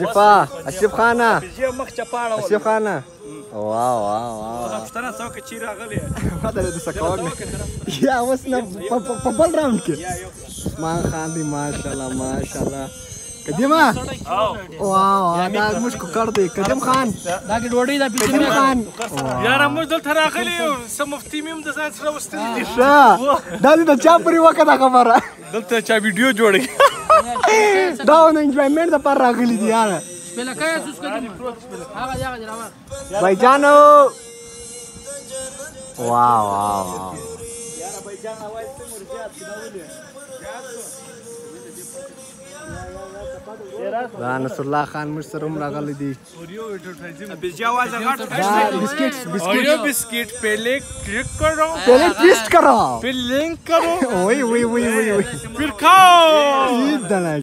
شفا اشرف خانه اشرف خانه واو واو واو پښتنه څوک چې راغلی ما درې د سکون یا اوس نه په بل راوند کې عثمان خان دی ماشاءالله ماشاءالله قدیمه او دا موږ کوکر دی قدیم خان دا کی ډوډۍ دا قدیم خان یار موږ دلته راغلی یو سم مفتی میم د ځان سره وستل دي ښه دا د چا پرې وکړه خبره دلته چا ویډیو جوړی دا ونه انجوایمنت د پر راغلی دی یار بلکای سوس کړم هغه هغه دراوه بھائی جانو واو واو یار بھائی جان اوایسته مرجات کیدوله لا Khan الله خان موږ biscuit biscuit पहले click करो पहले ट्विस्ट करो फिर लिंक करो वही वही वही वही फिर खाओ